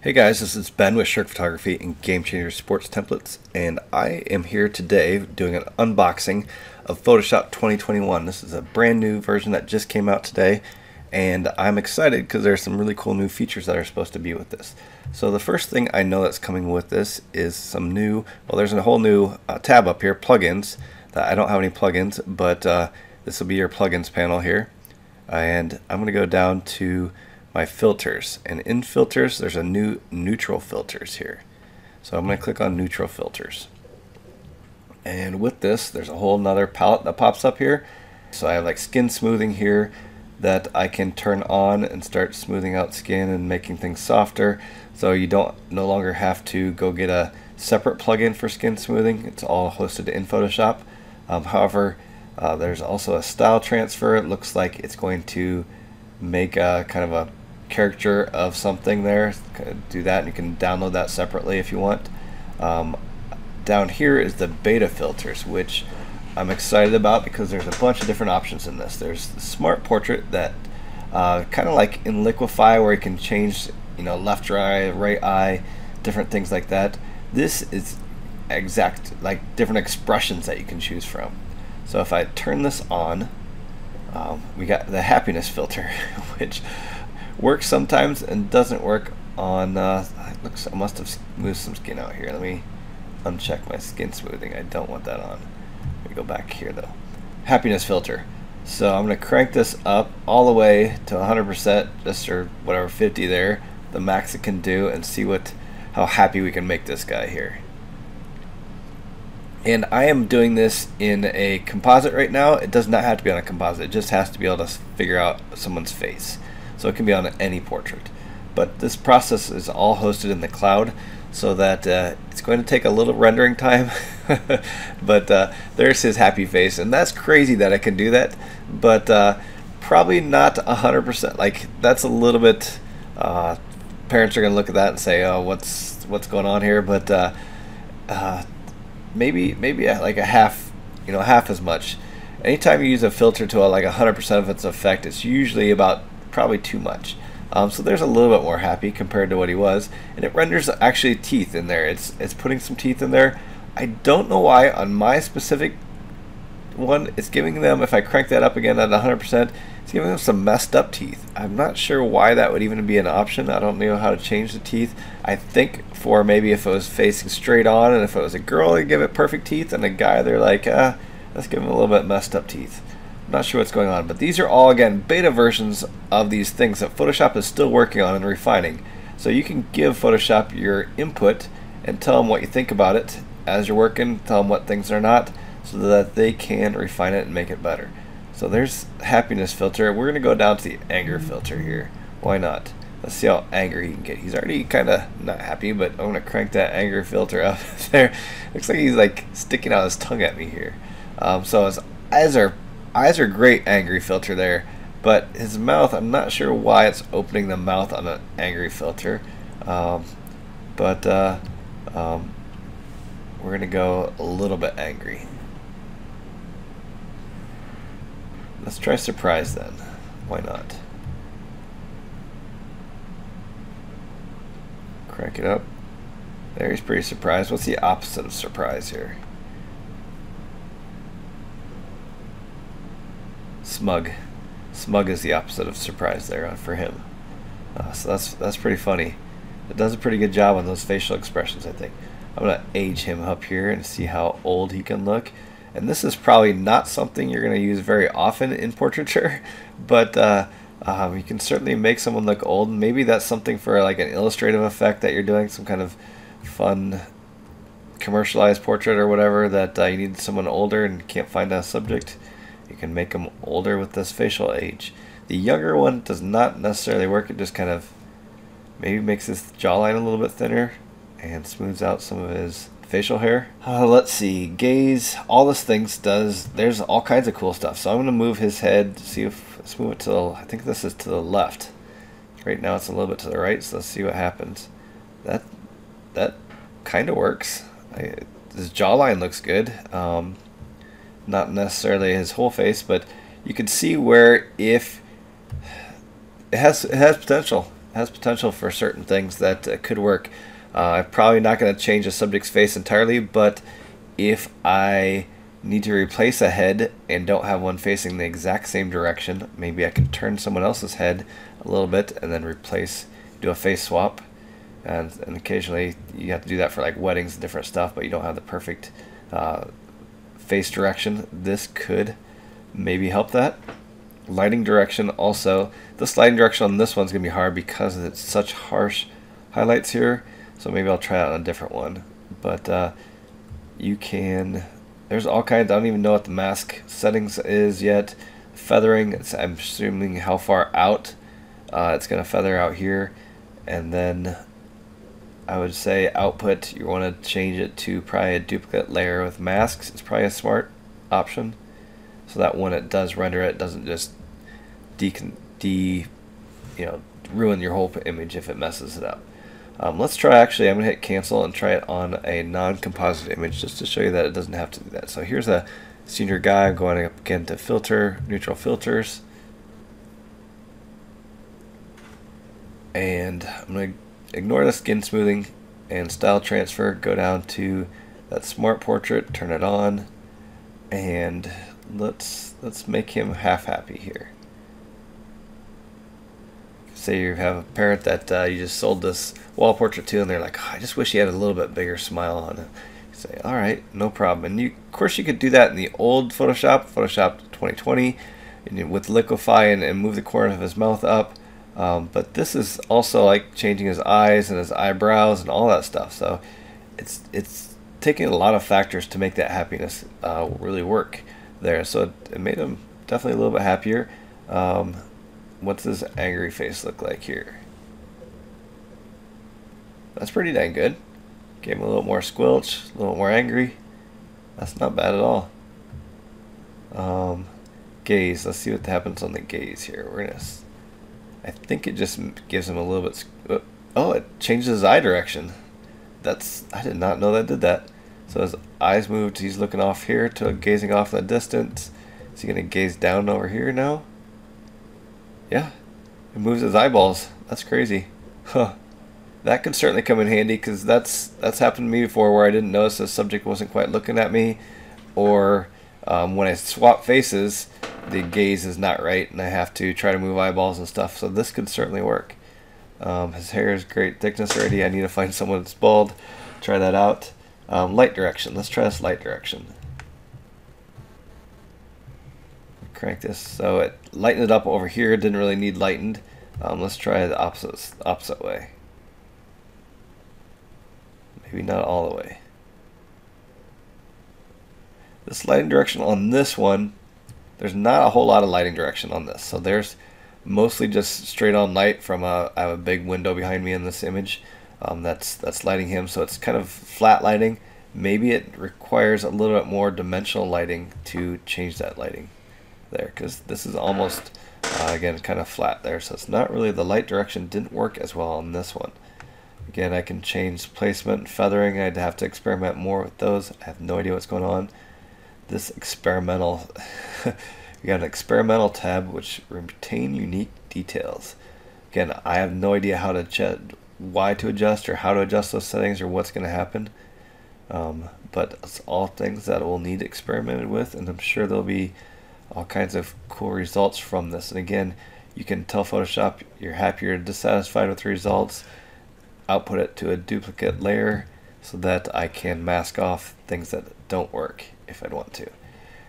Hey guys, this is Ben with Shirk Photography and Game Changer Sports Templates, and I am here today doing an unboxing of Photoshop 2021. This is a brand new version that just came out today, and I'm excited because there's some really cool new features that are supposed to be with this. So the first thing I know that's coming with this is some new, well there's a whole new uh, tab up here, plugins, that I don't have any plugins, but uh, this will be your plugins panel here. And I'm going to go down to my filters. And in filters there's a new neutral filters here. So I'm going to click on neutral filters. And with this there's a whole nother palette that pops up here. So I have like skin smoothing here that I can turn on and start smoothing out skin and making things softer. So you don't no longer have to go get a separate plugin for skin smoothing. It's all hosted in Photoshop. Um, however uh, there's also a style transfer. It looks like it's going to make a kind of a character of something there do that and you can download that separately if you want. Um, down here is the beta filters which I'm excited about because there's a bunch of different options in this. There's the smart portrait that uh, kind of like in liquify where you can change you know left eye right eye different things like that. This is exact like different expressions that you can choose from. So if I turn this on um, we got the happiness filter which works sometimes and doesn't work on uh, looks I must have moved some skin out here. Let me uncheck my skin smoothing. I don't want that on. Let me go back here though. Happiness filter. So I'm gonna crank this up all the way to 100% just or whatever 50 there the max it can do and see what how happy we can make this guy here. And I am doing this in a composite right now. It does not have to be on a composite. It just has to be able to figure out someone's face so it can be on any portrait. But this process is all hosted in the cloud so that uh, it's going to take a little rendering time. But uh, there's his happy face and that's crazy that I can do that. But uh, probably not 100% like that's a little bit uh, parents are gonna look at that and say oh what's what's going on here? But uh, uh, maybe maybe like a half you know half as much. Anytime you use a filter to a, like 100% of its effect it's usually about probably too much. Um, so there's a little bit more happy compared to what he was, and it renders actually teeth in there. It's it's putting some teeth in there. I don't know why on my specific one, it's giving them. If I crank that up again at 100%, it's giving them some messed up teeth. I'm not sure why that would even be an option. I don't know how to change the teeth. I think for maybe if it was facing straight on, and if it was a girl, they'd give it perfect teeth, and a guy, they're like, ah, let's give him a little bit messed up teeth not sure what's going on, but these are all, again, beta versions of these things that Photoshop is still working on and refining. So you can give Photoshop your input and tell them what you think about it as you're working, tell them what things are not, so that they can refine it and make it better. So there's happiness filter. We're going to go down to the anger filter here. Why not? Let's see how angry he can get. He's already kind of not happy, but I'm to crank that anger filter up there. Looks like he's like sticking out his tongue at me here. Um, so his eyes are eyes are great angry filter there, but his mouth, I'm not sure why it's opening the mouth on an angry filter. Um, but uh, um, we're going to go a little bit angry. Let's try surprise then. Why not? Crank it up. There, he's pretty surprised. What's the opposite of surprise here? Smug. Smug is the opposite of surprise there for him. Uh, so that's that's pretty funny. It does a pretty good job on those facial expressions, I think. I'm to age him up here and see how old he can look. And this is probably not something you're going to use very often in portraiture, but uh, um, you can certainly make someone look old. Maybe that's something for like an illustrative effect that you're doing, some kind of fun commercialized portrait or whatever that uh, you need someone older and can't find a subject. You can make them older with this facial age. The younger one does not necessarily work. It just kind of maybe makes his jawline a little bit thinner and smooths out some of his facial hair. Uh, let's see, gaze, all this things does, there's all kinds of cool stuff. So I'm to move his head, see if, let's move it to the, I think this is to the left. Right now it's a little bit to the right, so let's see what happens. That, that kind of works. I, his jawline looks good. Um, not necessarily his whole face, but you can see where if it has it has potential, it has potential for certain things that uh, could work. Uh, I'm probably not going to change the subject's face entirely, but if I need to replace a head and don't have one facing the exact same direction, maybe I can turn someone else's head a little bit and then replace, do a face swap. And, and occasionally you have to do that for like weddings and different stuff, but you don't have the perfect uh, face direction. This could maybe help that. Lighting direction also. The lighting direction on this one's going to be hard because it's such harsh highlights here. So maybe I'll try out a different one. But uh, you can there's all kinds. I don't even know what the mask settings is yet. Feathering, I'm assuming how far out uh, it's going to feather out here. And then I would say output, you want to change it to probably a duplicate layer with masks. It's probably a smart option. So that when it does render it, doesn't just de, de you know, ruin your whole image if it messes it up. Um, let's try actually, I'm going to hit cancel and try it on a non-composite image just to show you that it doesn't have to do that. So here's a senior guy, I'm going up again to filter, neutral filters. And I'm going to ignore the skin smoothing and style transfer, go down to that smart portrait, turn it on, and let's let's make him half happy here. Say you have a parent that uh, you just sold this wall portrait to and they're like oh, i just wish he had a little bit bigger smile on it. Say all right no problem. And you of course you could do that in the old photoshop photoshop 2020 and with liquify and, and move the corner of his mouth up um, but this is also like changing his eyes and his eyebrows and all that stuff so it's it's taking a lot of factors to make that happiness uh, really work there so it, it, made him definitely a little bit happier um, what's this angry face look like here? That's pretty dang good. Gave him a little more squelch, a little more angry. That's not bad at all. Um, gaze. Let's see what happens on the gaze here. We're gonna. I think it just gives him a little bit. Uh, oh, it changes his eye direction. That's. I did not know that did that. So his eyes moved. He's looking off here to gazing off in the distance. Is he gonna gaze down over here now? Yeah, it moves his eyeballs. That's crazy. Huh. That could certainly come in handy because that's that's happened to me before where I didn't notice the subject wasn't quite looking at me, or um, when I swap faces, the gaze is not right and I have to try to move eyeballs and stuff. So this could certainly work. Um, his hair is great thickness already. I need to find someone that's bald. Try that out. Um, light direction. Let's try this light direction. crank this so it lightened it up over here didn't really need lightened um, let's try the opposite opposite way maybe not all the way this lighting direction on this one there's not a whole lot of lighting direction on this. So there's mostly just straight on light from a I have a big window behind me in this image um, that's that's lighting him. So it's kind of flat lighting. Maybe it requires a little bit more dimensional lighting to change that lighting there because this is almost uh, again kind of flat there. So it's not really the light direction didn't work as well on this one. Again I can change placement and feathering. I'd have to experiment more with those. I have no idea what's going on this experimental we got an experimental tab which retain unique details. Again I have no idea how to why to adjust or how to adjust those settings or what's going to happen. Um, but it's all things that we'll need experimented with and I'm sure there'll be all kinds of cool results from this. And again, you can tell Photoshop you're happy or dissatisfied with the results, output it to a duplicate layer so that I can mask off things that don't work if I'd want to.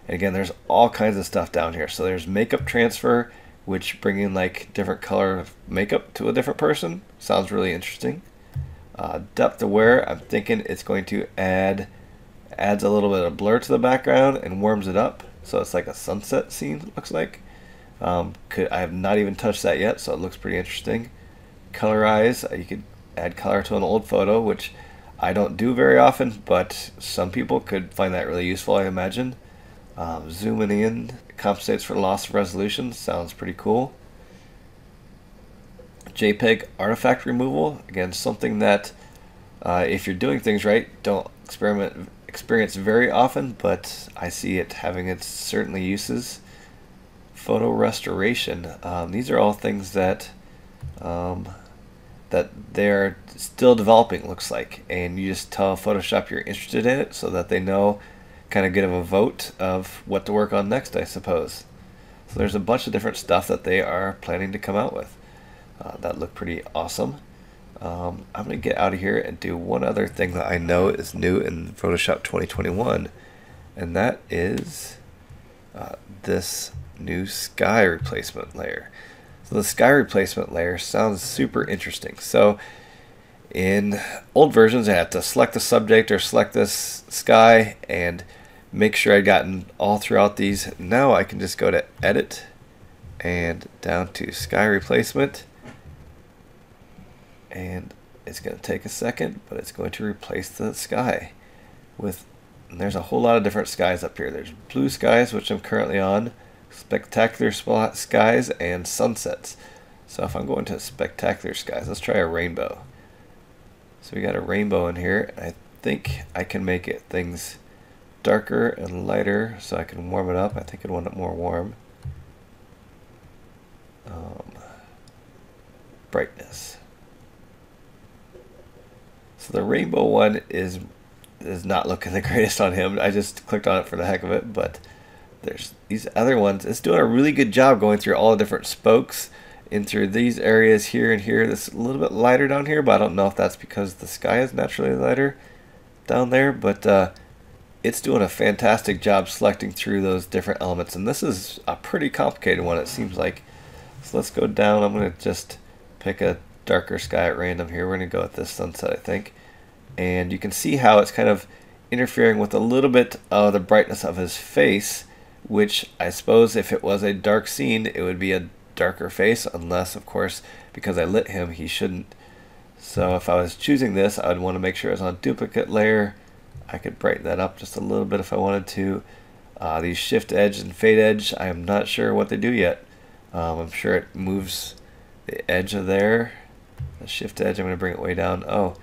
And again, there's all kinds of stuff down here. So there's makeup transfer, which bringing like different color of makeup to a different person sounds really interesting. Uh, depth aware, I'm thinking it's going to add adds a little bit of blur to the background and warms it up. So it's like a sunset scene, looks like. Um, could I have not even touched that yet, so it looks pretty interesting. Colorize, uh, you could add color to an old photo, which I don't do very often, but some people could find that really useful, I imagine. Um, zooming in compensates for loss of resolution, sounds pretty cool. JPEG artifact removal, again, something that uh, if you're doing things right, don't experiment experience very often, but I see it having its certainly uses. Photo restoration. Um, these are all things that um, that they're still developing looks like. And you just tell photoshop you're interested in it so that they know kind of get give a vote of what to work on next i suppose. So there's a bunch of different stuff that they are planning to come out with. Uh, that look pretty awesome. Um, i'm going to get out of here and do one other thing that i know is new in photoshop 2021 and that is uh, this new sky replacement layer so the sky replacement layer sounds super interesting. So in old versions, I had to select the subject or select this sky and make sure I'd gotten all throughout these. Now I can just go to edit and down to sky replacement and it's going to take a second but it's going to replace the sky with there's a whole lot of different skies up here there's blue skies which I'm currently on spectacular skies, and sunsets. So if I'm going to spectacular skies, let's try a rainbow. So we got a rainbow in here. I think I can make it things darker and lighter so I can warm it up. I think I want it more warm. Um, brightness. So the rainbow one is is not looking the greatest on him. I just clicked on it for the heck of it, but there's these other ones. It's doing a really good job going through all the different spokes in through these areas here and here. This a little bit lighter down here, but I don't know if that's because the sky is naturally lighter down there. But uh, it's doing a fantastic job selecting through those different elements. And this is a pretty complicated one, it seems like. So let's go down. I'm going to just pick a darker sky at random here. We're going to go with this sunset, I think. And you can see how it's kind of interfering with a little bit of the brightness of his face which I suppose if it was a dark scene, it would be a darker face, unless, of course, because I lit him, he shouldn't. So if I was choosing this, I'd want to make sure it's on duplicate layer. I could brighten that up just a little bit if I wanted to. Uh, these shift edge and fade edge, I am not sure what they do yet. Um, I'm sure it moves the edge of there. The shift edge, I'm going to bring it way down. Oh,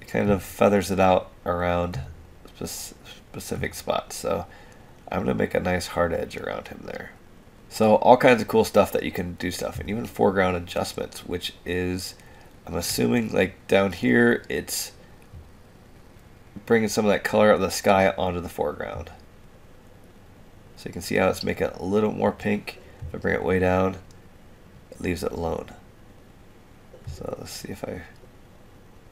it kind of feathers it out around specific spots. So I'm going to make a nice hard edge around him there. So all kinds of cool stuff that you can do stuff and even foreground adjustments, which is, I'm assuming like down here, it's bringing some of that color of the sky onto the foreground. So you can see how it's making it a little more pink. If I bring it way down, it leaves it alone. So let's see if I,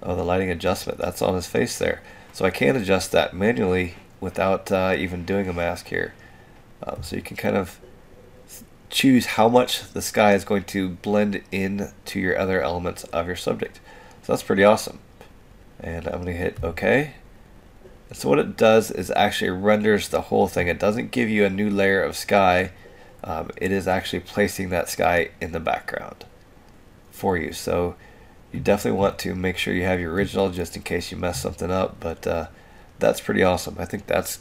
oh, the lighting adjustment, that's on his face there. So I can adjust that manually without uh, even doing a mask here. Um, so you can kind of choose how much the sky is going to blend in to your other elements of your subject. So that's pretty awesome. And I'm going to hit OK. So what it does is actually renders the whole thing. It doesn't give you a new layer of sky. Um, it is actually placing that sky in the background for you. So you definitely want to make sure you have your original just in case you mess something up. But uh, that's pretty awesome. I think that's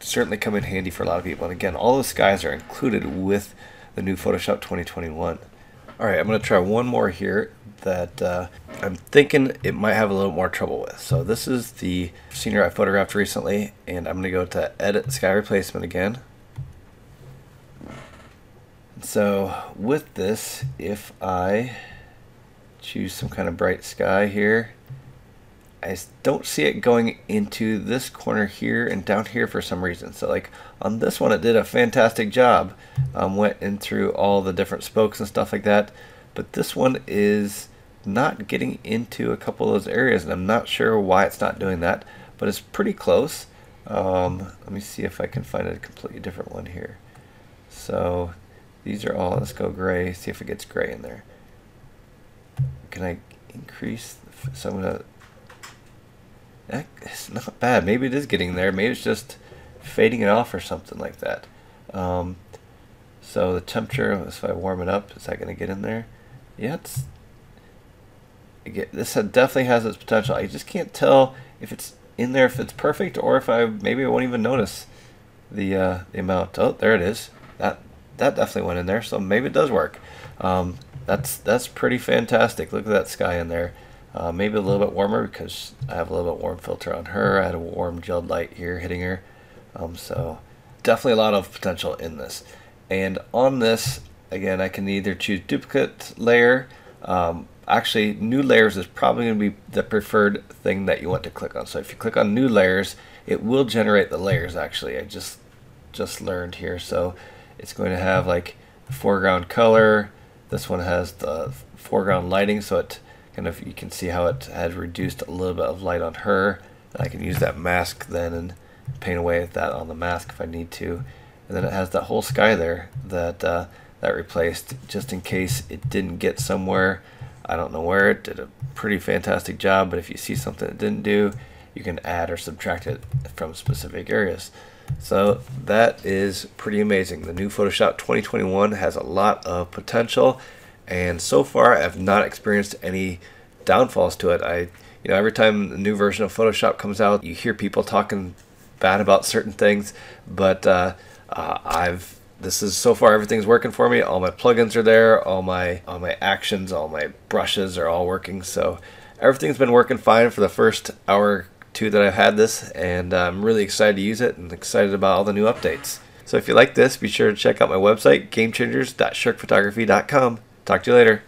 certainly come in handy for a lot of people. And again, all the skies are included with the new Photoshop 2021. All right, I'm going to try one more here that uh, I'm thinking it might have a little more trouble with. So this is the scenery I photographed recently, and I'm going to go to Edit Sky Replacement again. So with this, if I choose some kind of bright sky here, I don't see it going into this corner here and down here for some reason. So like on this one, it did a fantastic job. Um, went in through all the different spokes and stuff like that. But this one is not getting into a couple of those areas and I'm not sure why it's not doing that, but it's pretty close. Um, let me see if I can find a completely different one here. So these are all, let's go gray, see if it gets gray in there. Can I increase, so I'm gonna it's not bad. Maybe it is getting there. Maybe it's just fading it off or something like that. Um, so the temperature, if I warm it up, is that going to get in there? Yeah, it's, it this definitely has its potential. I just can't tell if it's in there, if it's perfect, or if I maybe I won't even notice the uh, the amount. Oh, there it is. That that definitely went in there. So maybe it does work. Um, that's that's pretty fantastic. Look at that sky in there. Uh, maybe a little bit warmer because I have a little bit warm filter on her. I had a warm gelled light here hitting her. Um, so definitely a lot of potential in this. And on this, again, I can either choose duplicate layer. Um, actually new layers is probably going to be the preferred thing that you want to click on. So if you click on new layers, it will generate the layers actually. I just just learned here. So it's going to have like foreground color. This one has the foreground lighting, so it kind of you can see how it had reduced a little bit of light on her. I can use that mask then and paint away with that on the mask if I need to. And then it has that whole sky there that uh, that replaced just in case it didn't get somewhere. I don't know where it did a pretty fantastic job, but if you see something it didn't do, you can add or subtract it from specific areas. So that is pretty amazing. The new Photoshop 2021 has a lot of potential, and so far I've not experienced any downfalls to it. I, you know, every time a new version of Photoshop comes out, you hear people talking bad about certain things, but uh, uh, I've this is so far everything's working for me. All my plugins are there, all my all my actions, all my brushes are all working. So everything's been working fine for the first hour two that I've had this, and I'm really excited to use it and excited about all the new updates. So if you like this, be sure to check out my website, gamechangers.shirkphotography.com. Talk to you later.